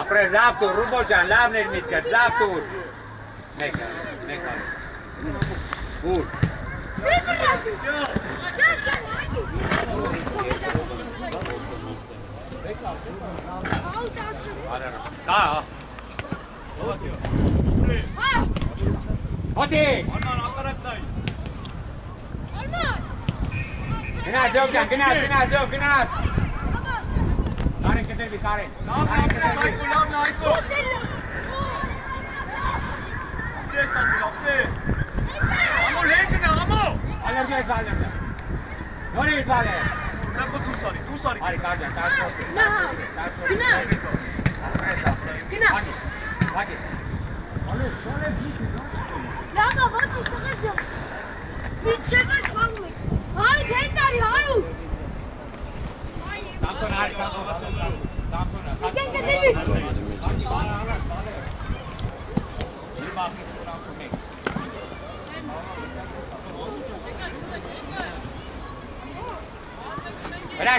Apre laptul, rumbo ce-am lamne, mitcă, laptul. Neca, neca. Bun. Da. Hadi. Gnaş, gnaş, gnaş, gnaş. devi, Karen. Karen, Naiku, love Naiku. Optierstandi, optier. Amol, heldin ya, Amol. Allergi ezberler. Nori ezberler. Bırak o tu sorry, tu sorry. Hayır, Karen, Karen, Karen. Nah, Günah. Günah. Hadi, hadi. Alev, şöyle bir şey. Bravo, bak, işte. Bir çekiş kalmış. Harun, Hendari, Harun. Tanto, Nari, tanto, tanto. Rás,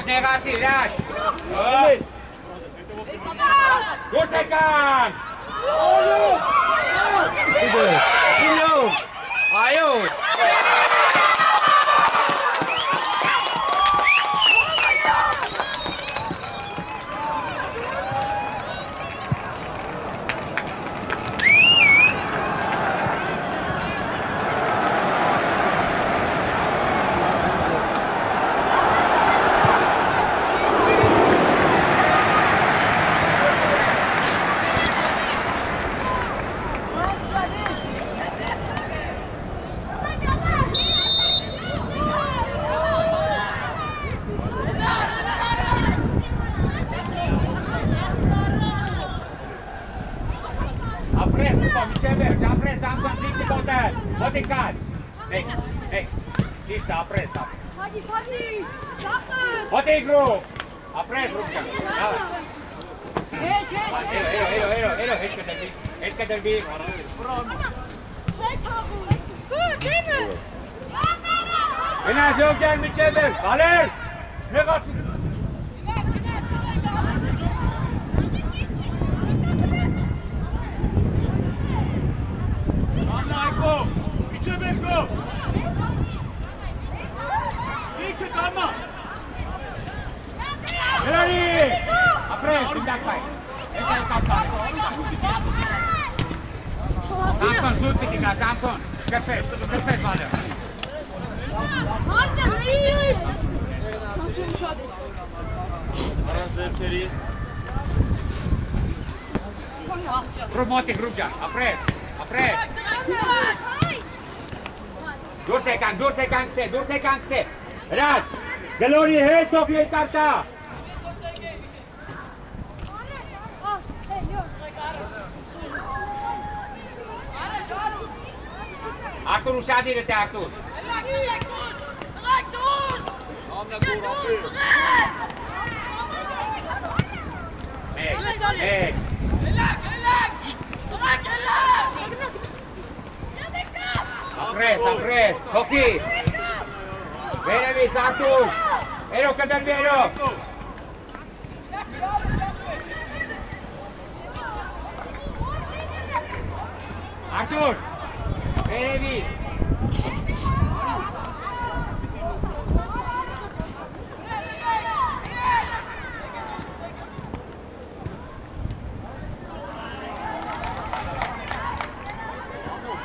negáci, rás! Gursekán! Ide! Ide! Ajó! Ապրես ուտո, միջև վերջ, ապրես Սամսոն ծիպտի մոտեր։ Մոտի կար։ Եկ, եկ, ճիշտ է, ապրես, ապրես։ Մոտի գրուպ։ Ապրես ռուպ ջան։ Լավ է։ Էրո, էրո, էրո, էրո, հետ կդրվի, հետ կդրվի։ Գնաց դոք ջան միջև վերջ, Վալեր։ Նեղացի։ Սամսոն շուտ պիտի գա, Սամսոն։ Շկրպես, շկրպես Վալեր։ Գրուպ մոտի, գրուպ ջան, ապրես, ապրես։ Դուրս եկան, դուրս եկան ստե, դուրս եկան ստե։ Հրաչ, գլորի հետ Arthur Usadi rete Arthur. Apres, apres, Hoki. Bene lì, Arthur. Vero Cadalviero. Arthur. Belevi.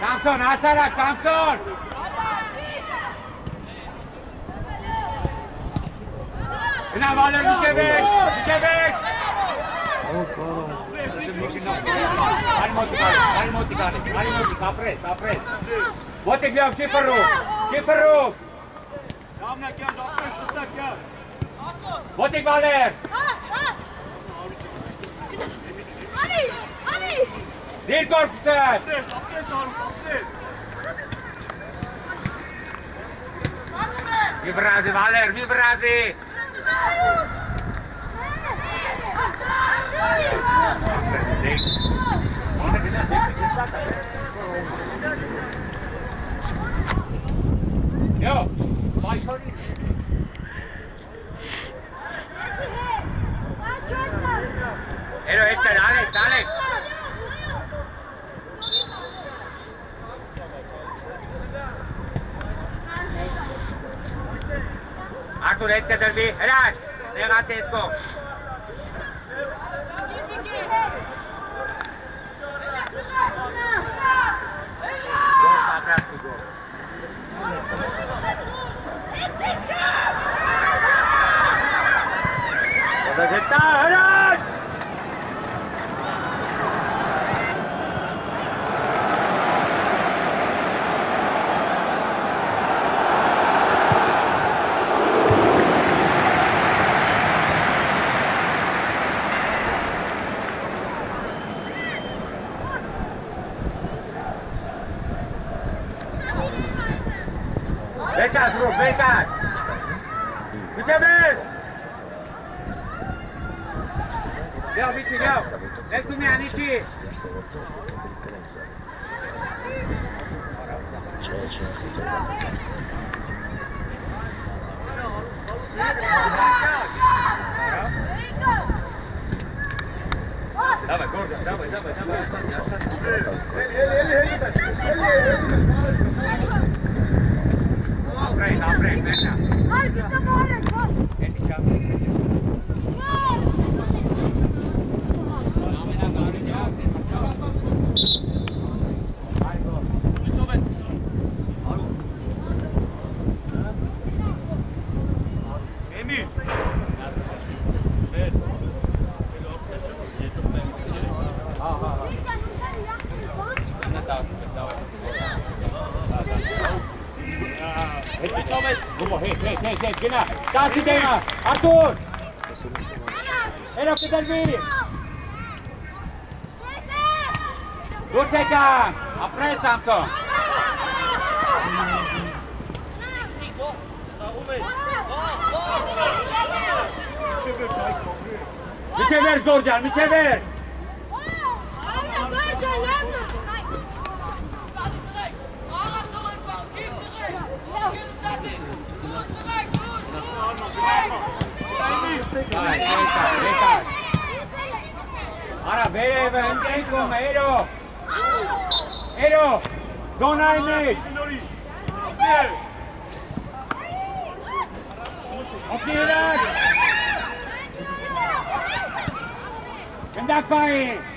Samson, Hasarak, Samson! Bina varlar, Biçebeç! Biçebeç! Animo Ticalis, Animo Ticalis, Animo Ticalis, apres, apres. Botek liam, ce pe rog, ce pe rog. Doamne, chiar, doamne, să stă chiar. Botek Valer. Ani, Ani. Din corpuțen. Apres, apres, apres. Vibrazi, Valer, vibrazi. Vibrazi. Yo, my party. Pero Héctor, Alex, Alex. Artur, Héctor, Derby, Raj, Rega, Cesco. Dawaj, Gordon, dawaj, dawaj, dawaj, ostatni, ostatni. Eli, Eli, Eli, Eli, Eli, Eli. Ukraina, Ukraina. Marki, co morać! Genau. Da ist die Dinger. Artur! Eno, Petervi! Duseka! Apre, Samson! Miče verš, Gorđan, miče verš! Dai, Veka, Veka! Ara, vereve, încă Ero! Ero! Zona ai mei! Ok, Irak! Gândac pe aia!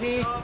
Party.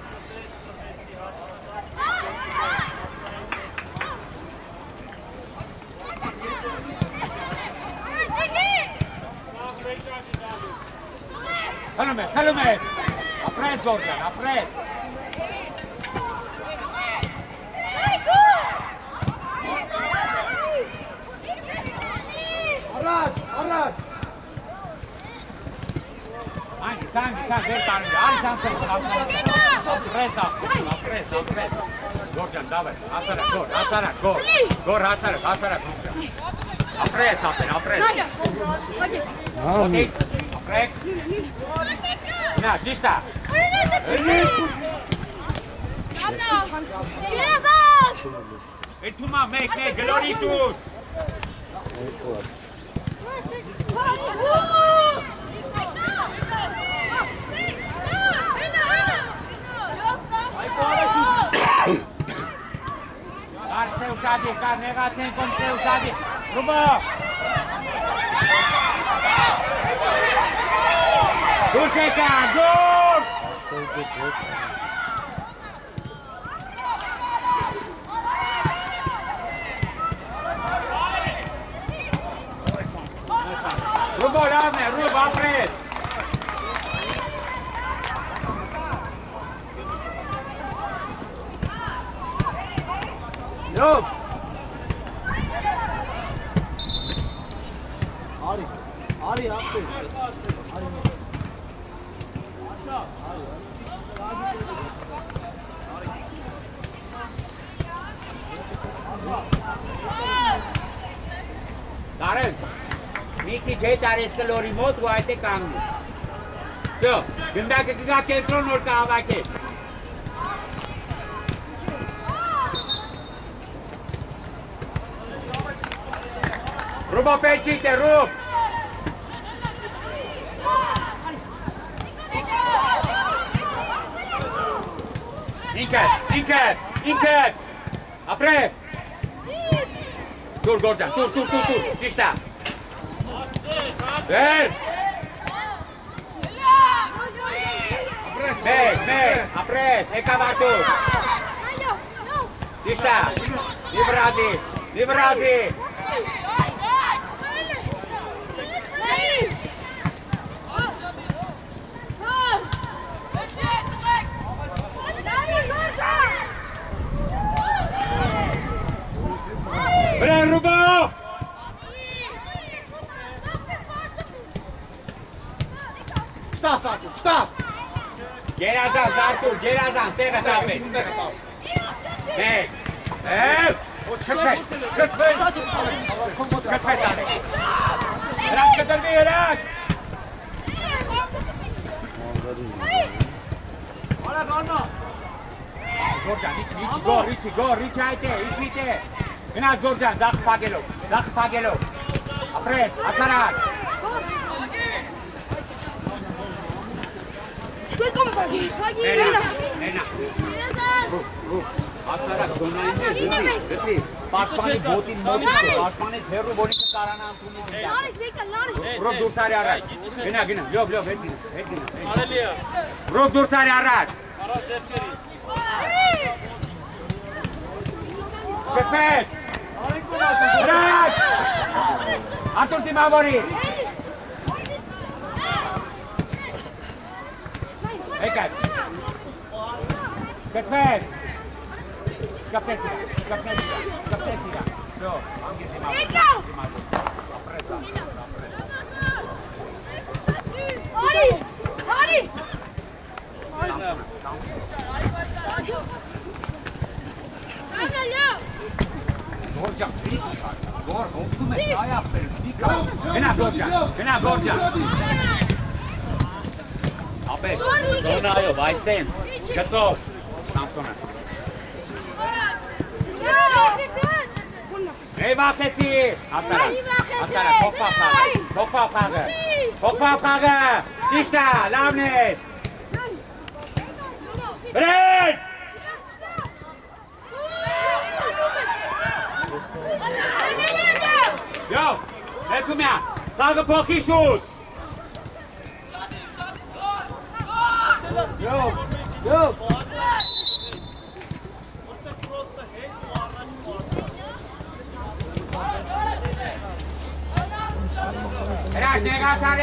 Էթումա, մեկ, մեկ, գլորի շուտ։ Կար սև շադի, կար նեղացեն կոն սև շադի։ Ռուբո։ Դուրս եկա, դուրս։ Ռուբո, լավն zaboravne, ruba pres. Jo. Ari, Ari, Ari. 미끼 자리에서 로 리모트 와야 돼 강무. 저 근데 그가 계속 놀까 아마 계속. Rubo pechite, Rub! Inker, Inker, Inker! Apres! Tur, Gorjan, tur, tur, tur, tur! Tišta! Vem! Vem, vem, a pressa, é cavato! Tista! Livra-se! Livra-se! Գերազանց, տեղը տապեն։ Մեկ, եվ, շկտվես, շկտվես, շկտվես ադեք։ Հրակ կտրվի, հրակ։ Գորջան, իչի, իչի, գոր, իչի, գոր, իչի այդ է, իչի իտ է։ Գնաց Գորջան, ձախ պագելով, ձախ պագելով։ Ապրես, ասարակ։ Ներնա, ներնա։ Ասարակ, զոնային է, լսի, լսի։ Պաշտպանի բոտին մոտի, պաշտպանից հերու որի կկարանա ընդունի։ Ռոբ դուրսարի առաջ։ Գնա, գնա, լյով, լյով, հետ գնա, հետ գնա։ Արելի է։ Ռոբ դուրսարի առաջ։ Արած ձերքերի։ Կծես։ Առաջ։ Արտուր դիմավորի։ Hey, kijk. Kijk vijf. Capetira, capetira, capetira. Zo, anche di mano. Nico! Di mano. La presa. Ori! Ori! Gorgia, Gorgo, come stai a perspicare? Vieni a Gorgia, vieni a Gorgia! back. Zona jo, vai sens. Gotov. Tam zona. Reva Peti! Asana! Asana, Kopfa Frage! Kopfa Frage! Kopfa Frage! Dich da! Lahm nicht! Brenn! Jo! Wer kommt her? Frage Pochi Schuss!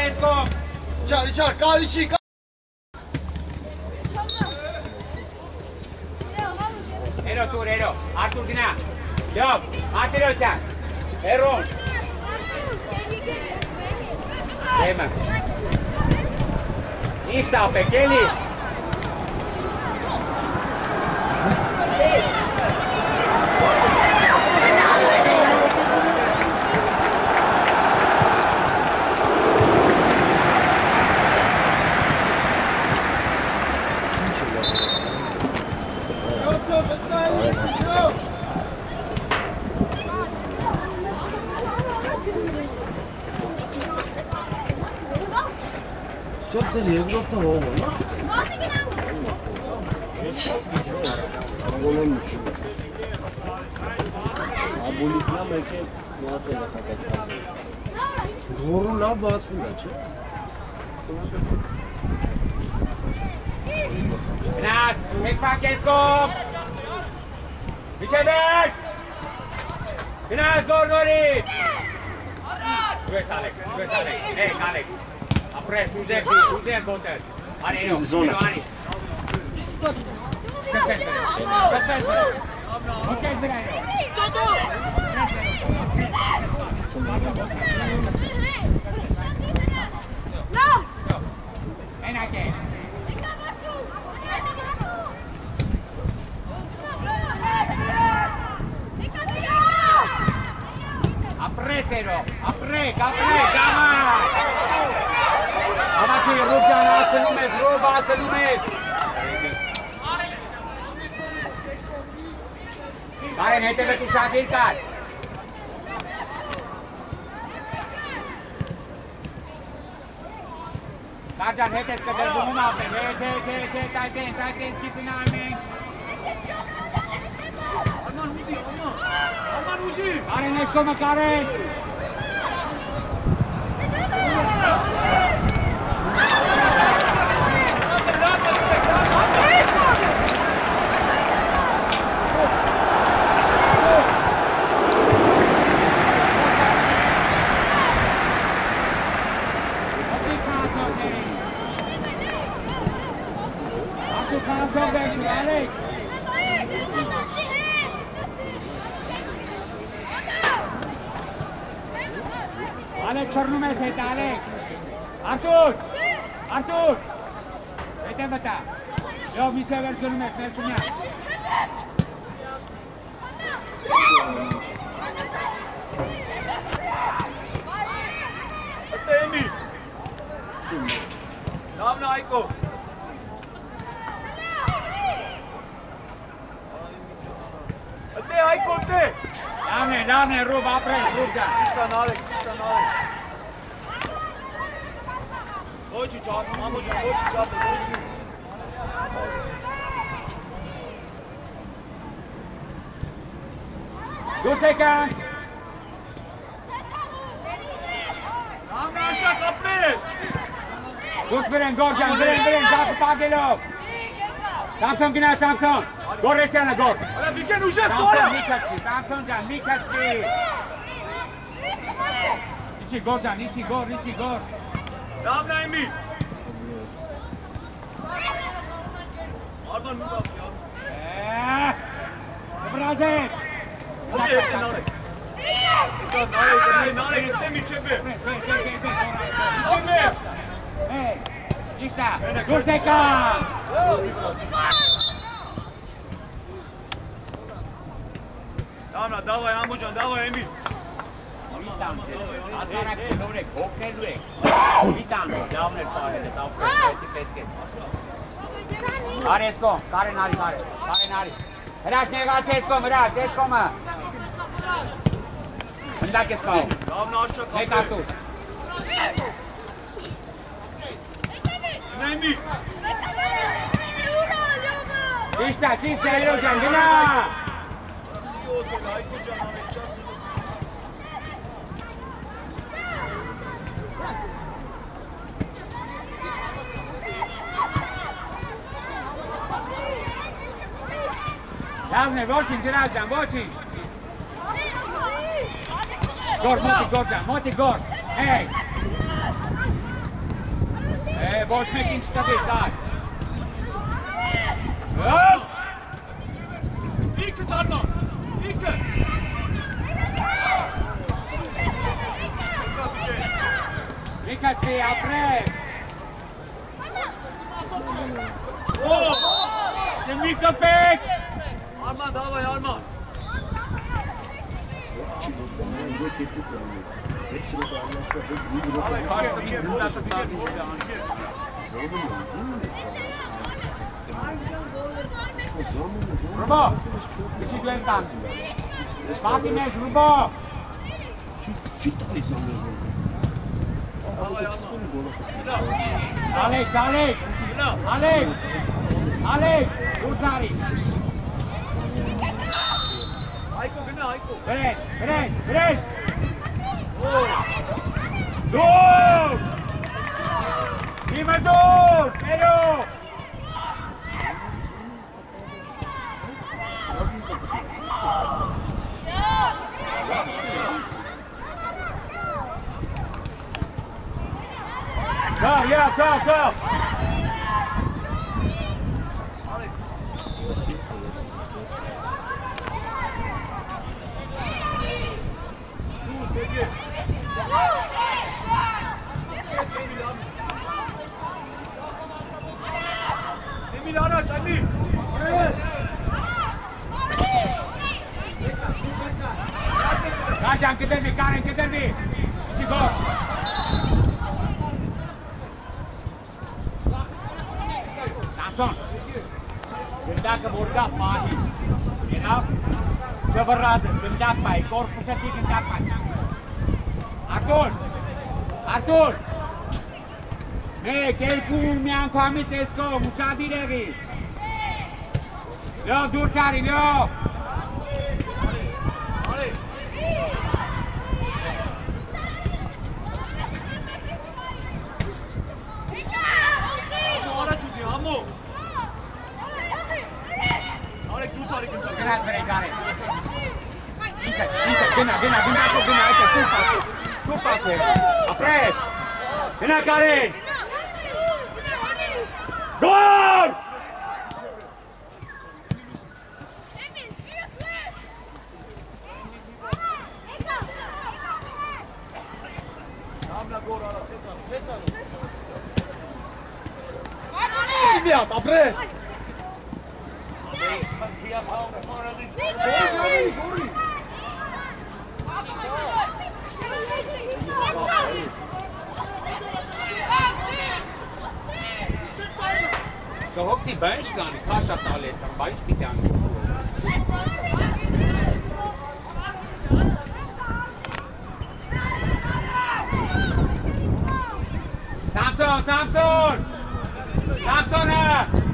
Ես կոմ։ Չար, չար, կարիչի, Հերո տուր, հերո, Արտուր գնա։ Յո, Մարտիրոսյան, հերոն։ Դեմը։ Ինչ տապեք, էլի։ Yok lievre fra vår mamma. აბულიკმა მეკე მოატენა ხაკეთაზე. გორულა ბაცულაჩე. Nat, ik pak je skop. Richard! Binas Gorgori! Where's Alex? Where's Alex? Hey, Alex. Press, uzem ti, uzem botel. Ali eno, zona. Ali. No! En aquel. Apréselo, apré, apré, cámara. Avaki, Rubjan, asta nu mezi, Ruba, asta nu mezi. Care ne tebe tu Shakir kar. Tarjan, hete skadar duhum aapne. cara hete, hete, sakin, sakin, kitchen aapne. Arman Huzi, Arman. Arman Huzi. Karen, esko ma Karen. cara में से ताले आर्टूट आर्टूट बेटे बता यो पीछे अगर शुरू में फिर सुनिया। नाम ना आई को। अते आई को ते नाम ने नाम ने रूप आप रे रूप जा। किसका नॉलेज किसका knowledge Hoje job, Mambo job, hoje job, hoje. Two seconds. Tamam aşağı kaplayız. Tut birin birin birin. Zafı Pagilov. Samson gine Samson. Gol resiyana gol. Hala bir gol. Samson Mikaçki, Samson can Mikaçki. İçi Gorcan, içi Gor, içi Gor. Damla, davaj Amuđan, davaj Emil. Ո՞ւր է հետեն արեք։ Ստան արեք, նեն արեք, հետե միջև է։ Միջև է։ Hey, ճիշտա, դուրս եկան։ Լավնա, դավայ, ամբուջան, դավայ, էմի։ Միտան, ասարակ դորեք, հոգնելու եք։ Միտան, լավն է պահել, դա պետք է։ Արես կոմ, կարեն արի, կարեն, կարեն արի։ Հրաշն եղած ես կոմ, հրաշ, ես կոմը։ Հնդակ ես կաղում, Լավնա, աշակ մեկ արտուր։ Նեմի։ Ճիշտ է, ճիշտ է, երո ջան, գնա։ ոսել, այկո ջան, Daphne, Bocin, Geraldjan, Bocin. Gord, Moti, Gordjan, Moti, Gord. Hej! E, boš nekim šta bi, daj. Hop! Ikke, Tarno! Ikke! Rika ti, a pre! Oh! Demika! Arman davay Arman. Yok ettik yani. Hepsini de anlaştık. Bir blok Davay kaçtı bir günden tutar. Zorlu mu? Değil mi? İşte zorlu mu? Zorlu mu? Rubo! Küçük ön tam. Fatime, Rubo! Cidden izlemiyor zorlu. Davay Arman. Alex, Alex! Sinan. Hayko Günal, Hayko. Frente, frente, frente. Dur. Dur. Viva dur. Pero. Go, yeah, go, go. Rajan, किधर भी Karen, किधर भी Ishi go! Samson! Ganda ka murga, pahi. Enough? Jabaraza, ganda pa, corpus at ganda pa. Artur! Artur! Hey, kel kum mian kwamit esko, mushadi regi. Lo, dur kari, lo! Hadi. Hamla gol araç. Bilmiyorum, apres. Da hockt die Bench gar nicht. Kascha alle, am Beispiel gar nicht. Samson, Samson! Samsona! Eh.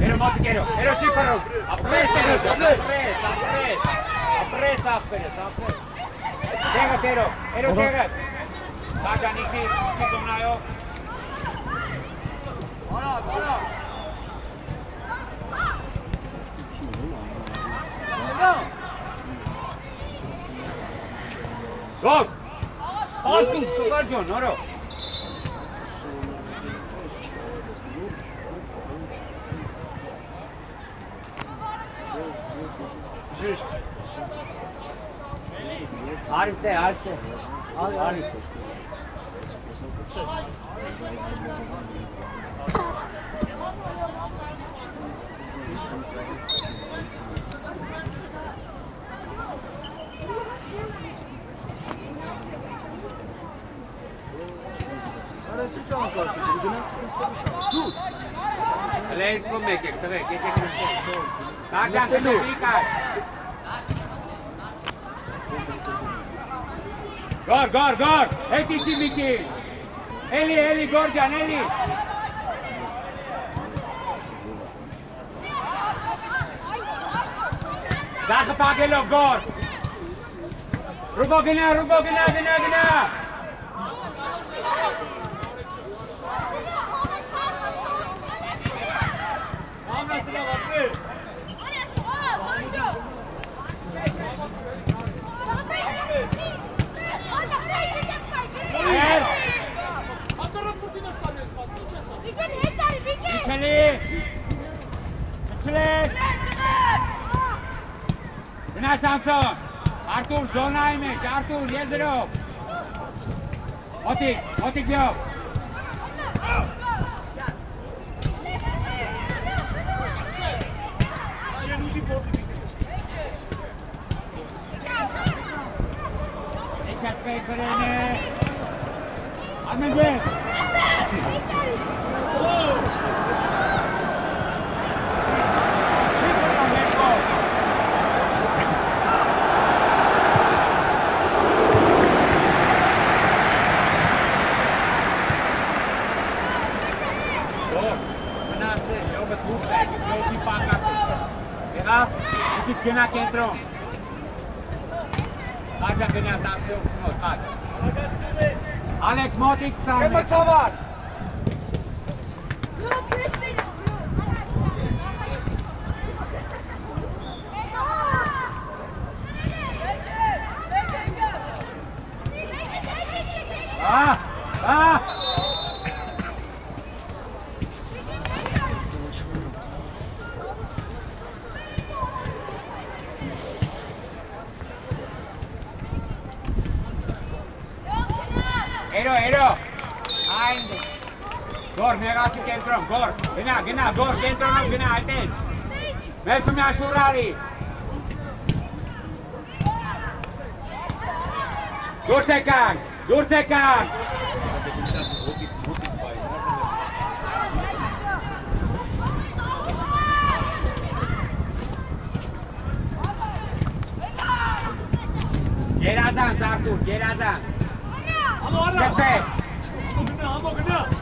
Ero Motiquero, ero Chifarro! Apresa, apresa, apresa! Apresa, apresa, apresa! Venga, Piero, ero que hagas! Gol! Bastın, tutar John, oro! Haris'te, Haris'te. Haris. Pica. Gor, gor, gor! Eti Cimiki! Eli, Eli, Gorjan, Eli! Zaha Pagelo, gor! Rubo gina, rubo gina, gina, gina! Hamlasına bak bir. Kaçalı. Kaçalı. Bina Samson. Artur, zona imeć. Artur, jezero. Otik, otik bio. Ik heb twee Kytičkina centrum. Páča, Kytičkina, tam se upřímo, páč. Alex Motik sám. Jdeme savat! Գնա, գնա, գոր, կենտրոնում գնա, այտեն։ Մերկում աշուրարի։ Դուրս եկան, դուրս եկան։ Գերազանց, Արտուր, գերազանց։ Ալո, արա։ Կեցես։ Գնա, ամո գնա։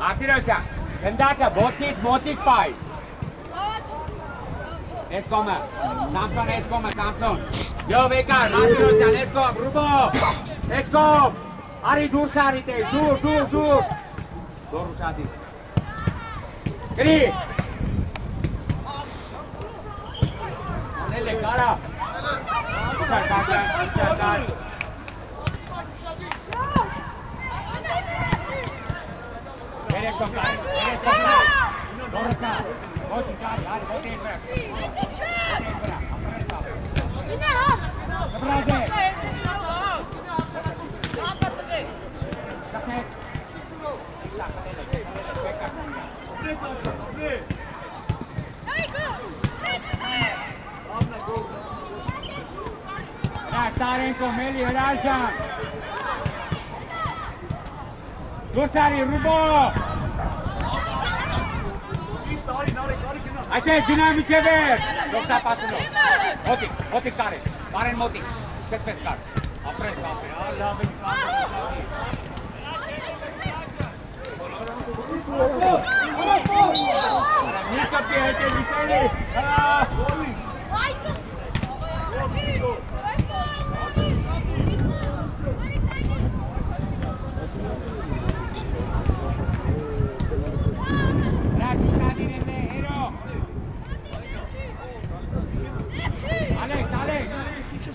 Átiraisa. Rendata, both feet, both feet five. Escomer. Samson, Escomer, Samson. Yo, Bekar, Matirosan, Escom, Rubo. Escom. Ari, dur sarite, dur, dur, dur. Doru shadi. Kiri. Nele, kara. Chal, chal, chal, chal, chal. Gosari, rubo! Haideți, dinamice verzi! Loc da pasul meu. Motic, motic tare. Mare în motic. Pes, pes, tare. Apresc, apre. Ala, vezi, Mică pierdere, Vitali! Ah,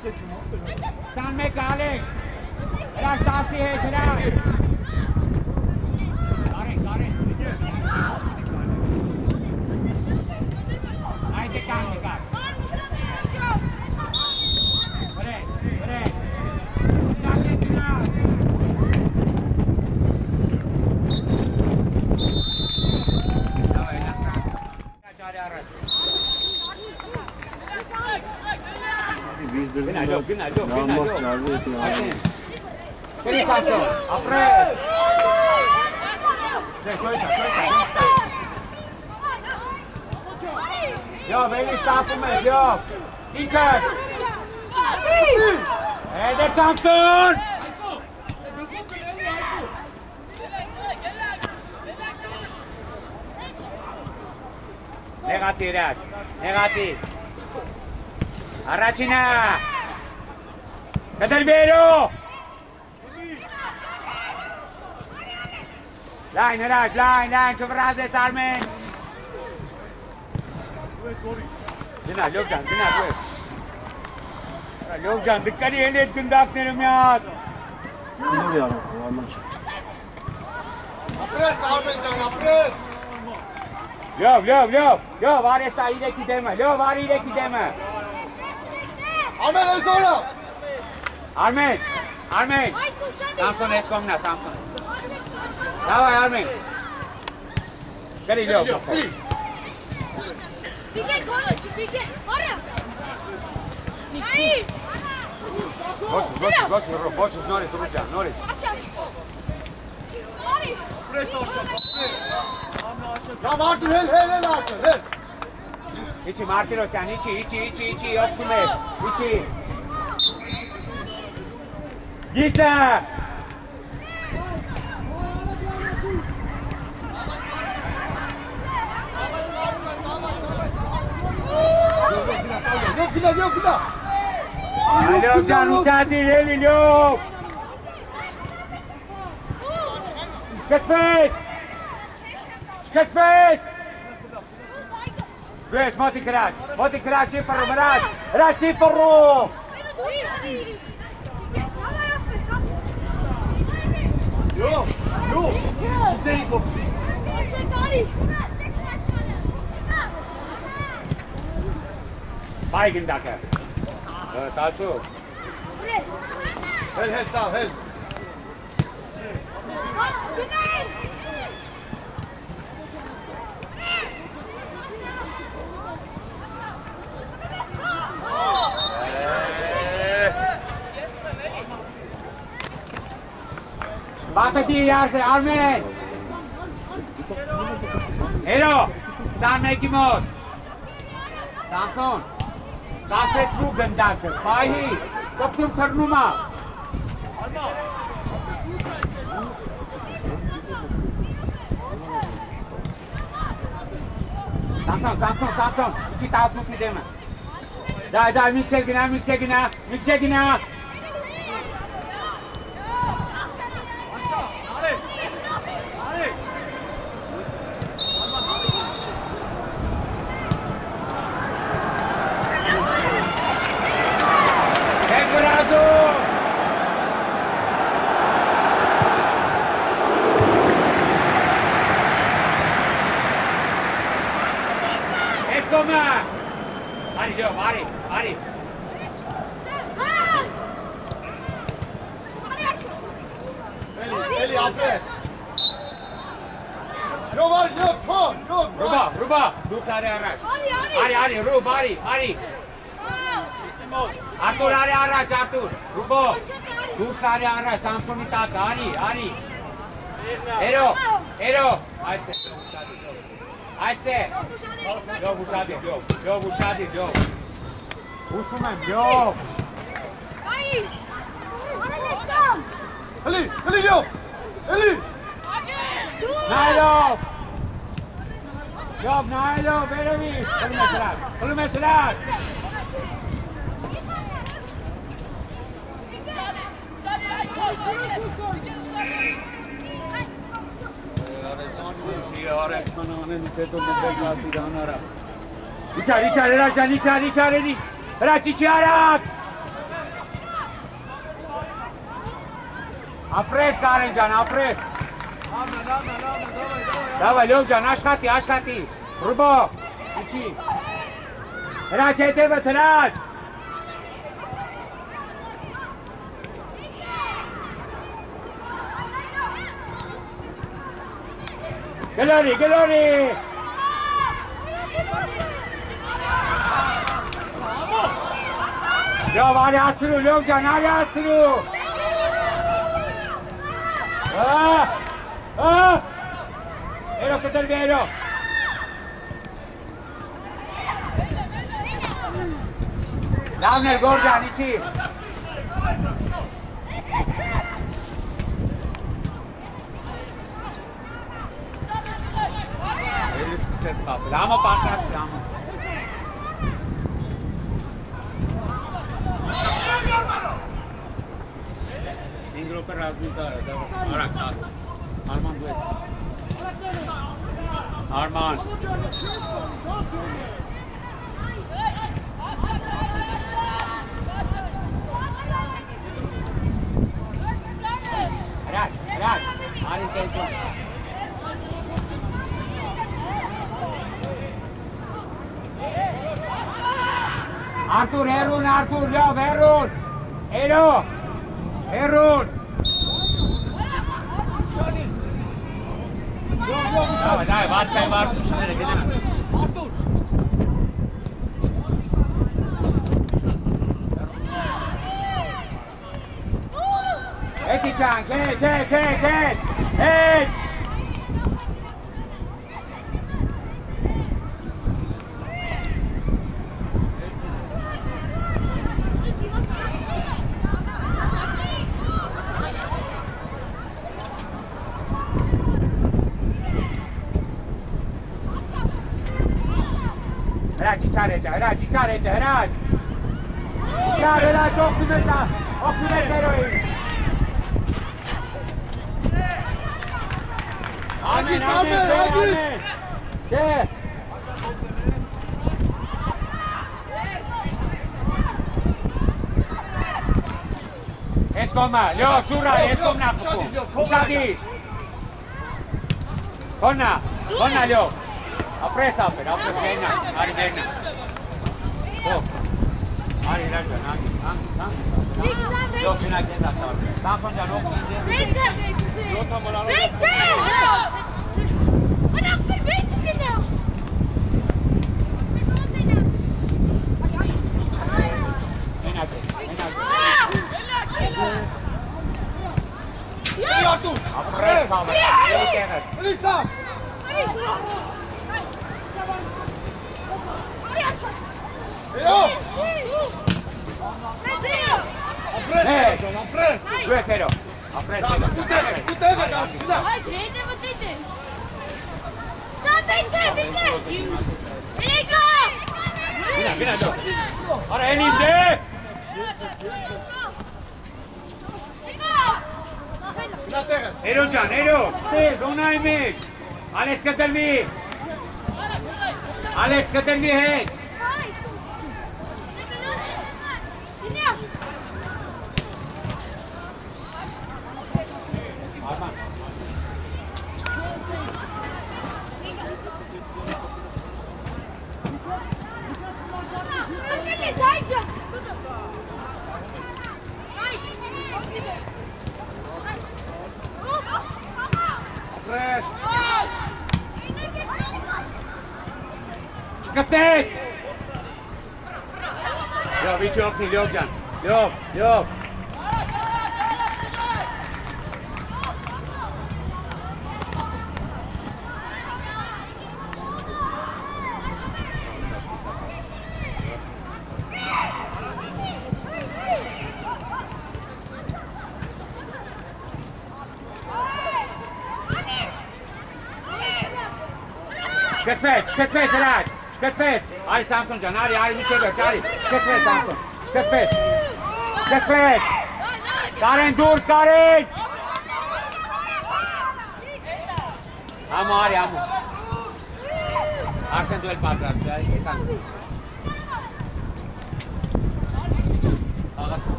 San Mekalik, Rastassi Hekran. արվի էտի արվի։ Քրիս ավտո, ապրե։ Չէ, քոյսա, քոյսա։ Yo, բելի ստապում ես, yo։ Ինքը։ Է, դե Սամսոն։ Նեղացի իրաջ, նեղացի։ Առաջինա։ Casalbero! Line, Raj, line, line, چوب راز سرمن Dina, Lövcan, Dina, buyur. Lövcan, dikkat iyi ettin Dafnerim ya. Ne diyor Arman Çak? Apres Armencan, apres! Löv, löv, löv! Löv, Ares'ta iyi de gideme, löv, Ares'ta iyi de gideme. Ahmet, Ezoya! Armin! Armin! Samson es con una, Samson. Давай, Армин! Бери, Лёв! Биге, короче, биге! Ора! Ай! Hoćeš, hoćeš, hoćeš, hoćeš, hoćeš, Noris, Ruđa, Noris. Ja, Martin, hel, hel, hel, Martin, hel! İçi, Martin Osyan, içi, içi, içi, içi, optimist, içi. Dita! Gida, gida, gida! Alo, canım sen değil, elin yok! Çıkart space! Çıkart space! Vez, moti krat! Moti krat, çift parru, Meraç! Meraç çift parru! Jo, jo, Steko. Beigen dakke. Tacho. Hel, hel, sağ, hel. Oh! Papetiras, Armen! Hero! San Mekimot! Samson! Kase through Gandak! Pahi! Koptum Karnuma! Samson, Samson, Samson! İçi tas mutlu deme. Dai, dai, milkshake'ine, milkshake'ine, milkshake'ine! my job. Guys, Ali, Ali, yo, Ali. Nailo. Job, Nailo, Bellamy. Pull him out. Pull him out. آره من آنه نیچه تو مبرد ناسی دانه را ایچه ایچه ایچه ایچه ایچه ایچه Răciciarat! Apres, Karenjan, apres! Давай, Лёвджан, аш хати, аш хати! Рубо! Ичи! Рач, эй, ты вот, рач! Gelori, Gelori! Yok hala asırı, Lövcan hala asırı. Ah! Ah! Ero che Delvero! Lavner Gorgianici! Ellis Gesetz war. Lama Partner, Lama. 5 րոպե ռազմին տարա, դա արագ տա։ Արման դու ես։ Արման։ Հրակ, հրակ, արի կենտրոն։ Արտուր, հերուն, Արտուր, լավ, հերուն, հերո։ Herun! Ja, da war es kein Wagen. Etican, gel, gel, gel, gel. Evet. Optimeta! Optimeta eroi! Agis, Hamel, Agis! Gel! Eskom mal, yok şuraya eskom Apresa, pero apresa. Ari, Hey, yo! pressere! Hey. In te, Ora è in! Ero Gian, Ero! Steso, un Aimik! Alex Katermi! Alex Katermi, head! Gökcan. Yok, yok. Çıkıt fes, çıkıt fes Eray. Çıkıt fes. Hayır Samsun can, hadi hadi bir şey çevir, hadi. Çıkıt fes Samsun. Después. Después. Karen, Durs, Karen. Vamos, Ari, vamos. Hacen el para atrás.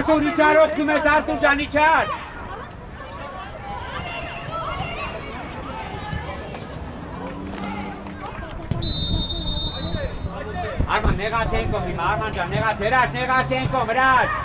Արտուր, իչար օգնում ես Արտուր ջան, իչար։ Արման, նեղացեն կոմ հիմա, Արման ջան, նեղաց, հրաշ, նեղացեն կոմ, հրաշ։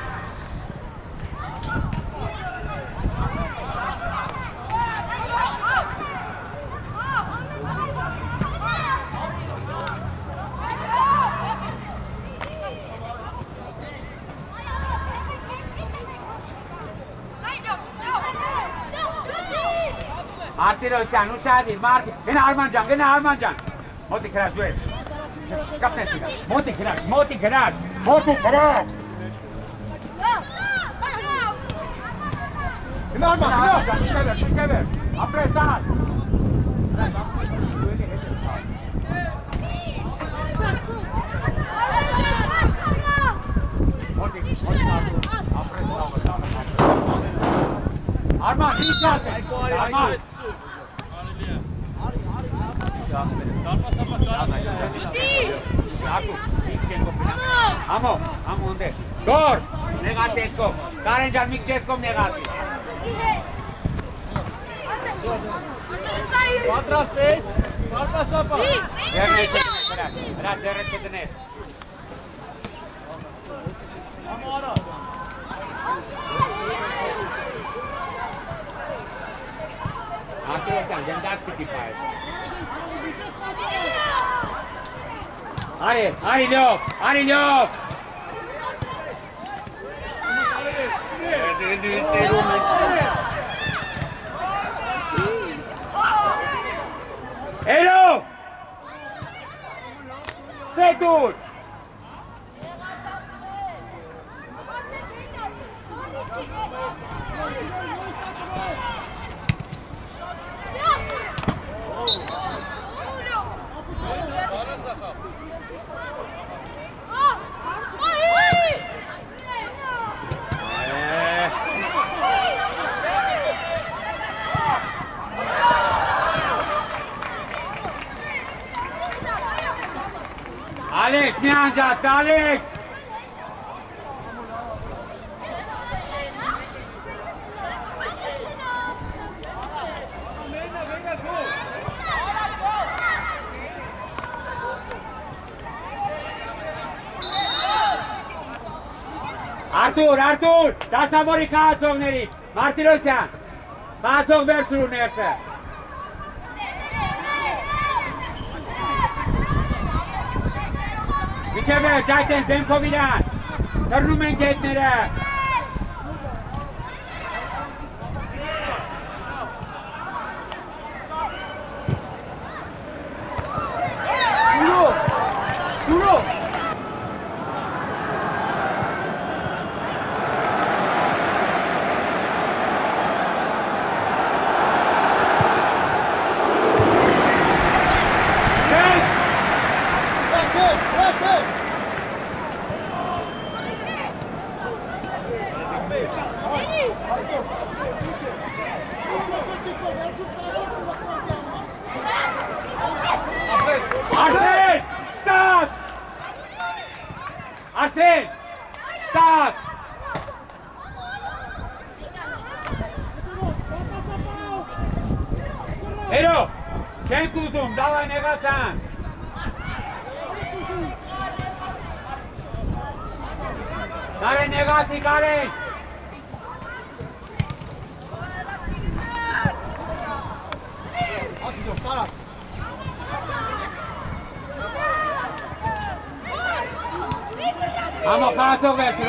Tirosan, Usadi, Marti. Viene Armanjan, viene Armanjan. Moti Crash, Luis. Captain, Moti Crash, Moti Crash, Moti Crash. Viene Armanjan, viene Armanjan. Whichever, whichever. Aprestar. Arman, bir şans. Arman. ಸಾಕು mix చేసుకో ఆమో ఆమో ఉందే డోర్ నేగా చేసుకో కారేంజ్ are mix చేసుకో నేగా వాట్రా స్పేస్ వాట్రా సోప రా జర చెదనే అమోరా ఆకే సంజందాక్ పిటి పాయస Ani, Ani no, Ani no. Edo! Stay tuned! Ալեքս, մի անջատ, Ալեքս! Արտուր, Արտուր, դասամորի կաղացողների, Մարտիրոսյան, կաղացող վերցրու ներսը։ Միջև վերջ, այդ ես դեմքով իրան, դրնում են գետները։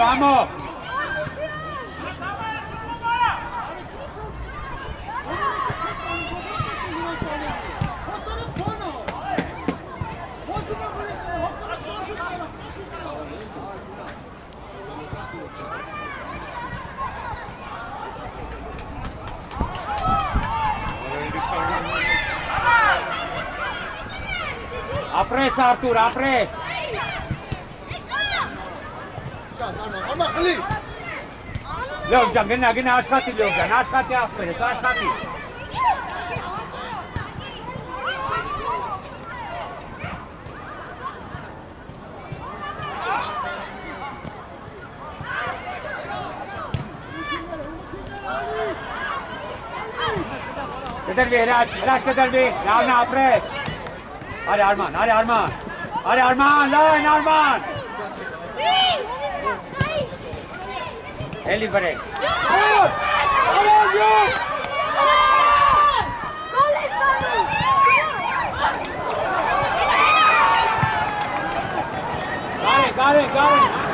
vamos! Apre Sartur, apre! Լյով ջան, գնա, գնա աշխատի Լյով ջան, աշխատի ապրես, աշխատի։ Կդրվի, հրաչ, հրաչ կդրվի, լավն է ապրես։ Արի Արման, արի Արման, արի Արման, լայն Արման։ Էլի վրեք։ Գարե, գարե, գարե։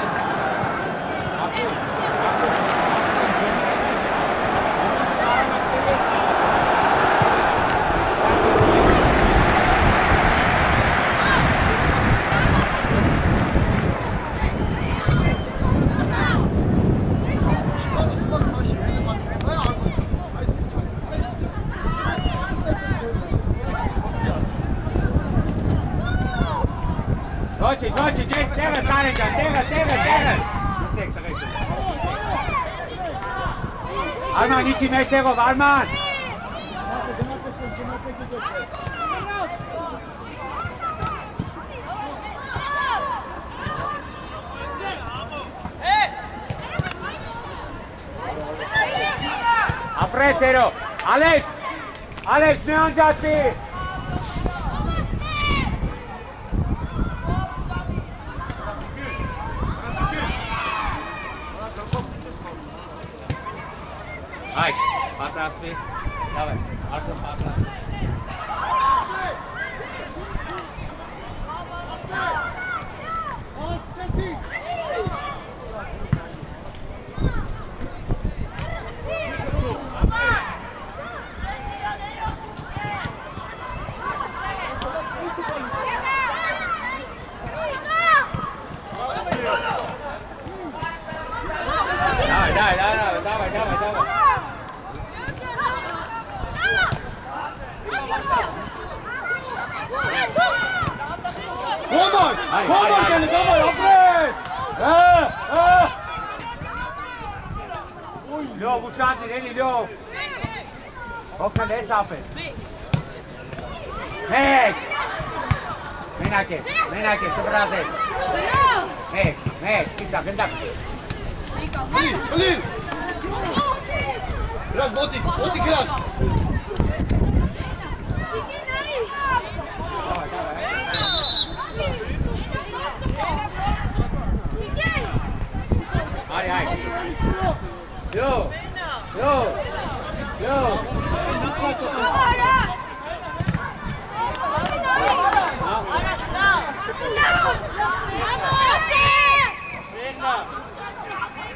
Ոչինչ, ոչինչ, այդ տեղը տարի ջան, տեղը, տեղը, տեղը։ Նստեք տղեկ։ Արման, իջի մեջտեղով, Արման։ Ապրես երո։ Ալեքս, Ալեքս մի անջատվի։ What can this happen? Nick! Menake, Menake, Sobrases. Nick, Nick, Kista, Gendak. Ali, Ali! Gras, Boti, Boti, Gras! Hi, hi. Yo! Yo! Yo!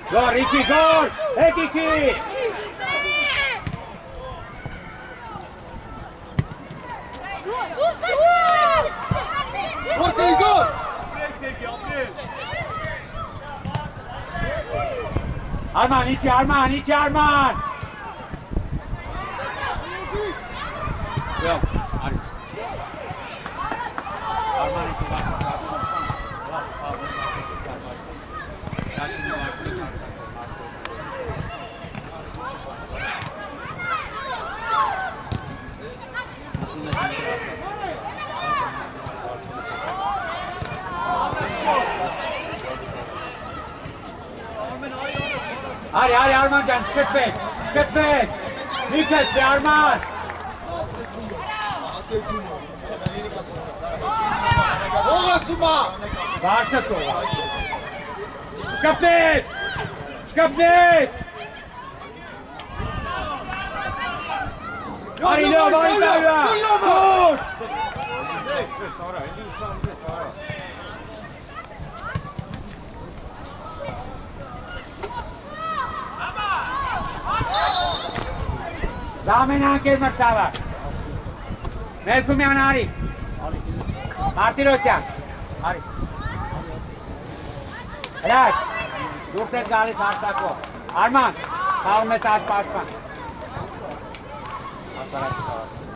Gol Ricci, gol! Edici! Porta il gol! Arman, Ricci, Arman, Ricci, Arman! Hadi hadi Armancan çık etmeyiz. Çık etmeyiz. Çık etme Arman. Ola suma. Varta to. Çık etmeyiz. Çık etmeyiz. Hadi lan hadi lan. Dur. Dur. Զամենանք էր մրցավա։ Մելքումյան արի։ Մարտիրոսյան։ Արի։ Հրաշ, դուրս ես գալիս հարցակով։ Արման, խաղում ես աշպաշպան։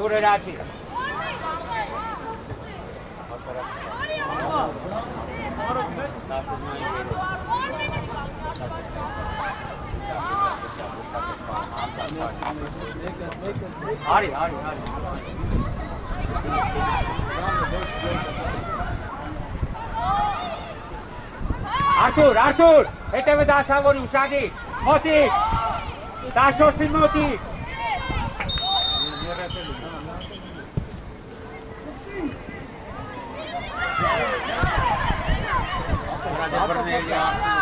Տուր հրաչի։ Արի, արի, արի։ Արտուր, Արտուր, հետևը դասավորի ուշադի, մոտիկ, դաշորդին մոտիկ։ Հանգիստ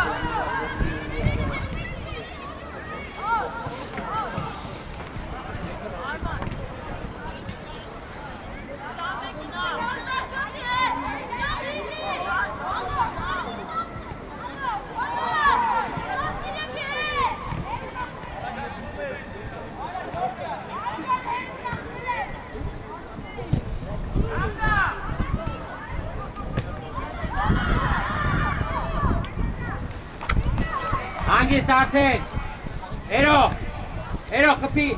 ասեն։ Էրո։ Էրո խփի։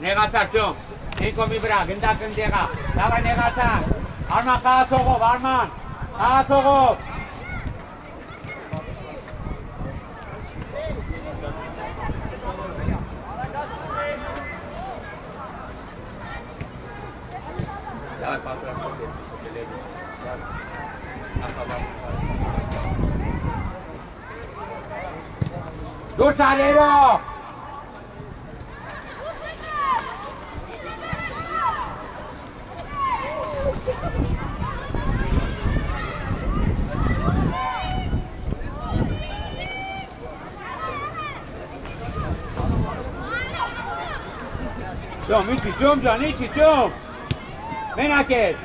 Նեղացար ճոմ։ Ենքո մի վրա, գնդակ ընդեղա։ Դավայ նեղացա։ Արման խաղացողով, Արման, խաղացողով։ ¡Usadero! Don't miss it, don't, John, miss it, don't. Menakes.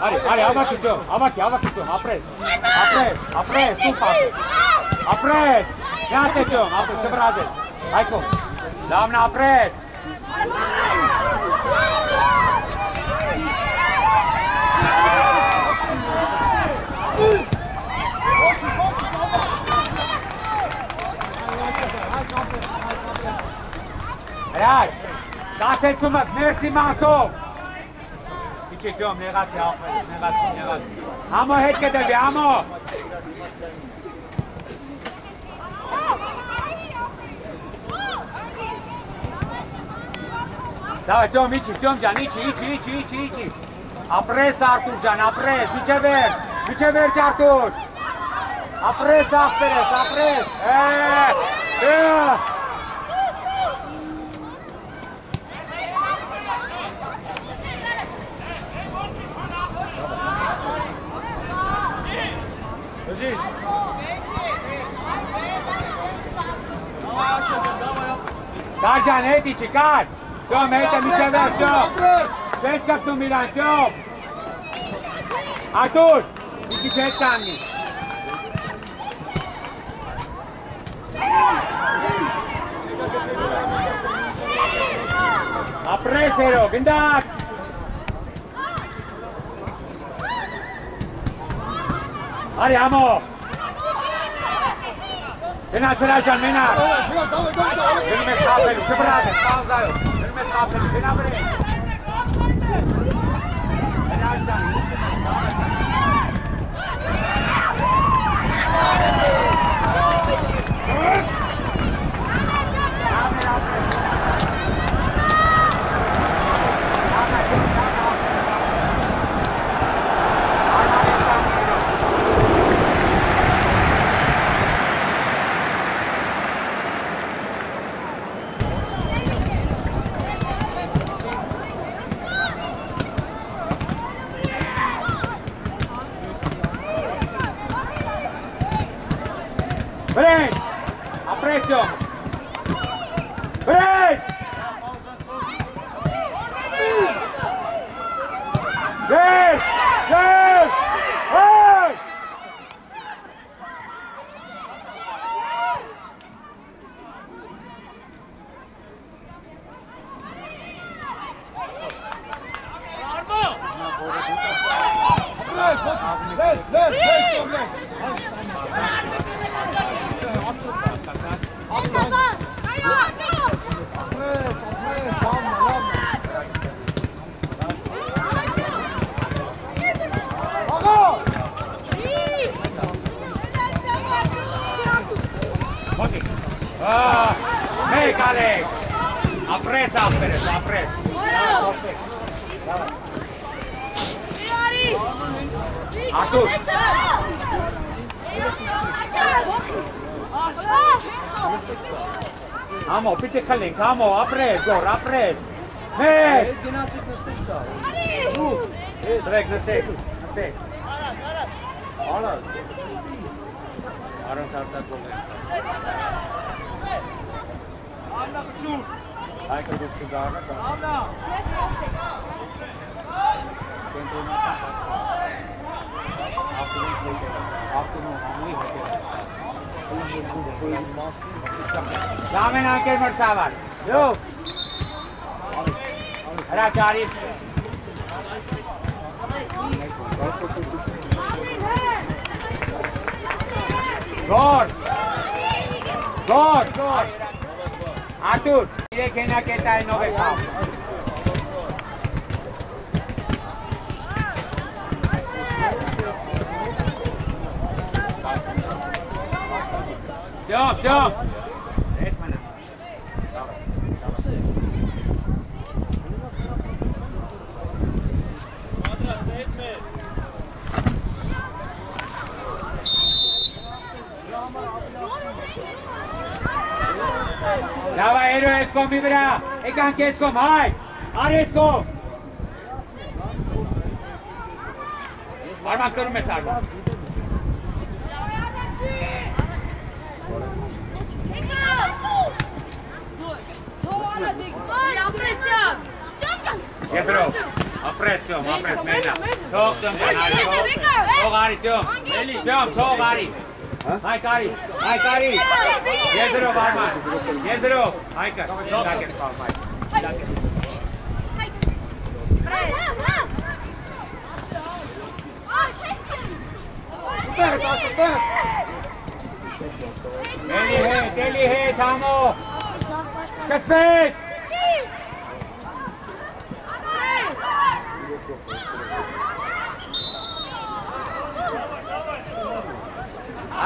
Are, are, avaki, don't. Avaki, avaki, don't. Apres. Apres, apres, apres, apres. apres. Յատե դոմ, ապրես, չբրազես։ Հայկո։ Լավն ապրես։ Հրար, կասեցումը, մերսի մասով։ Իչի դոմ, նեղացի, ապրես, նեղացի, նեղացի։ Համո հետ կդրվի, համո։ Da, Dawaj, ciągnij, ciągnij, idź, idź, idź, idź, idź. Apres, Arturcan, apres, vicever, vicever ce Artur. Apres, apres, apres. Eee, eee. Zici. Dar, Gianetti, cicari! Co, meta viceverso! Česká k tomu dá, co? Díky čekání. A presero, Gendak! Andiamo! Menat, ce l'ha già, Menat! Menat, ce l'ha già, Menat! Menat, ce l'ha già, Menat! Mesafeli. Beni abone ապրես, գոր, ապրես։ Մեկ։ Գնացիք նստեք սա։ Դրեք նսեք, նստեք։ Արա, Առանց արցակով ենք։ Ամնա քչուր։ Հայկը դուք կգարնա կա։ Ամնա։ Դամեն անկեր մրցավար։ Յո։ Rajari. Gol! Gol! Gol! Atur, tire que na que está en nove pau. Jump, jump! Եկանք ես կոմ, հայ,ար ես կոմ։ Արման կրում ես արման։ Եզրով, ապրես ծյոմ, ապրես մենա, թող ծյոմ ջան, արի, թող, արի ծյոմ, ծյոմ, թող արի, հայք արի, հայք արի, եզրով արման, եզրով, հայկը, դակ ես պավ, Kamo! Kas mēs?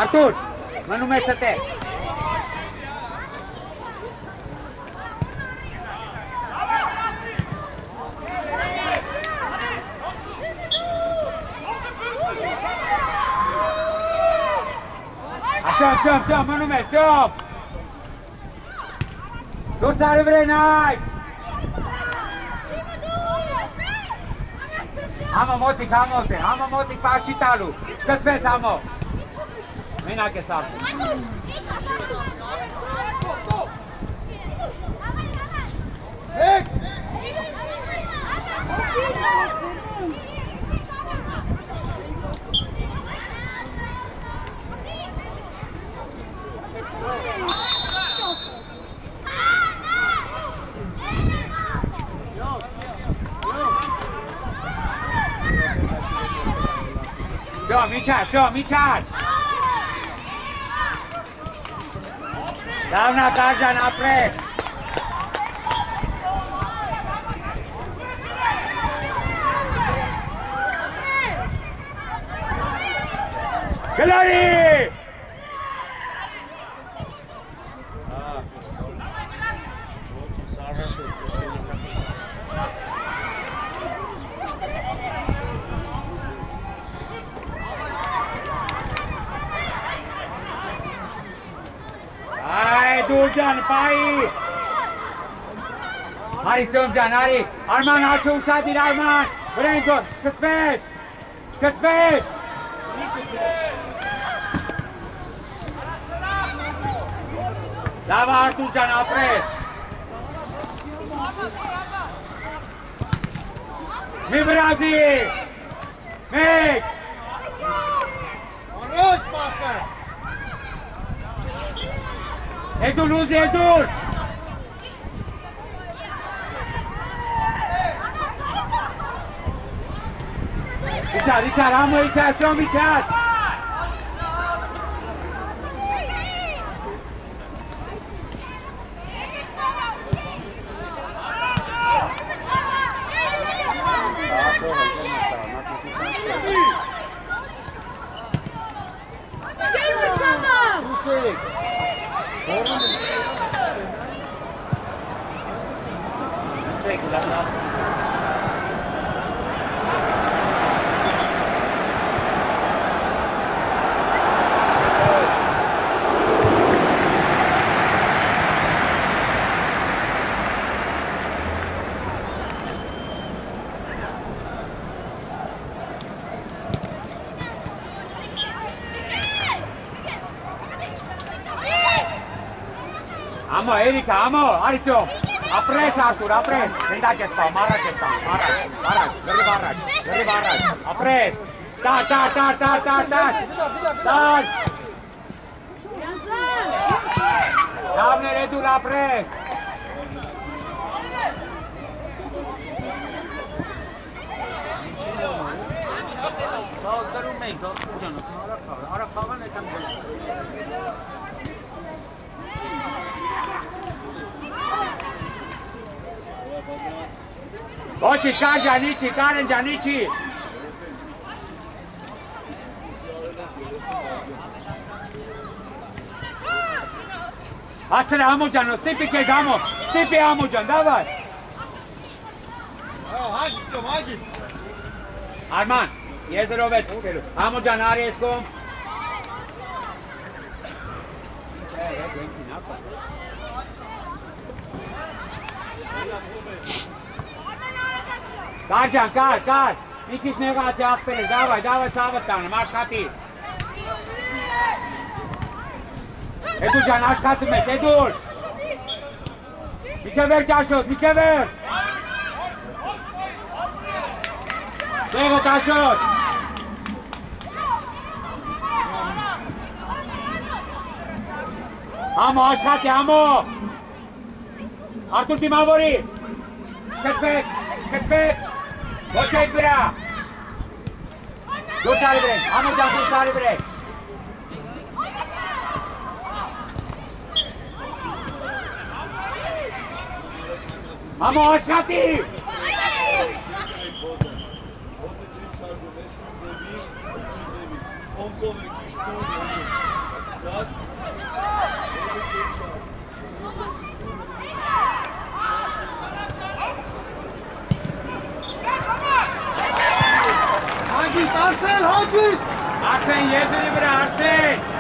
Artur, mă numesc să te! Așa, așa, așa, mă numesc, așa! Դուրս արի վրեն այ։ Համը մոտիկ, համը մոտիկ, համը մոտիկ պաշ չի տալու։ Չկծվես համո։ Մենակ ես արտում։ Հեք, Go, Michał, go, Michał! Dawna każda na presz! Ջան, հարի։ Արման հաչու ուշադիր Արման։ Վրեն գո, չկծվես։ Չկծվես։ Լավ Արտուր ջան, ապրես։ Մի վրազի։ Մեկ։ առաջ պասը։ Էդուր ուզի, էդուր։ ایچر ایچر اما ایچر جام ایچر Ամո, Էրիկա, ամո, արիցո։ Ապրես Արտուր, ապրես։ Հնդակ ես տամ, առաջ ես տամ, առաջ, առաջ, լրիվ առաջ, լրիվ առաջ, ապրես։ Տա, տա, տա, տա, տա, տա։ Տա։ Լավներ է դուր ապրես։ Կալ կրում ենք, ախտուր ջան, ասում արագ խաղը, արագ խաղան այդան Oči Karđa Nići, Karenđa Nići! Astre Amuđano, stipi kaj zamo, stipi Amuđan, davaj! Evo, hađi se, hađi! Arman, jezero Veskiceru, Amuđan Arijeskom. E, Evo, napad. Կողմ։ Կար կար, Մի քիչ նեղացի աղբերես, դավայ, դավայ ցավը տանեմ, աշխատի։ Էդու ջան, աշխատում ես, Էդուր։ Միջև վերջ աշոտ, միջև վերջ։ Տեղը տաշոտ։ Համո, աշխատի, համո։ Արտուր դիմավորի։ Չկծվես, չկծվես։ Ոտքեք վրա։ Դուրս արի վրեն, համո ջան, դուրս արի վրեն։ Համո, աշխատի։ Օնկով է քիշտուն, Արսեն, հագիստ։ Արսեն, եզրի վրա, Արսեն։